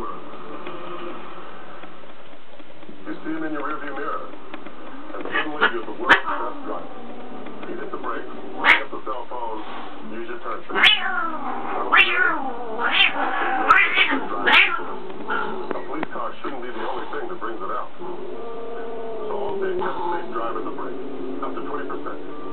world. You see him in your rearview mirror, and suddenly you're the world's best driver. You hit the brakes, look at the cell phone, use your turn signal. A police car shouldn't be the only thing that brings it out. So all day, safe drive at the brake, up to 20%.